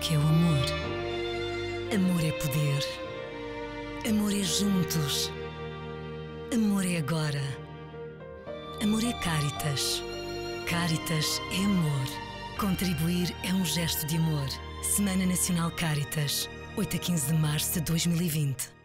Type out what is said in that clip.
que é o amor. Amor é poder. Amor é juntos. Amor é agora. Amor é Caritas. Caritas é amor. Contribuir é um gesto de amor. Semana Nacional Caritas, 8 a 15 de março de 2020.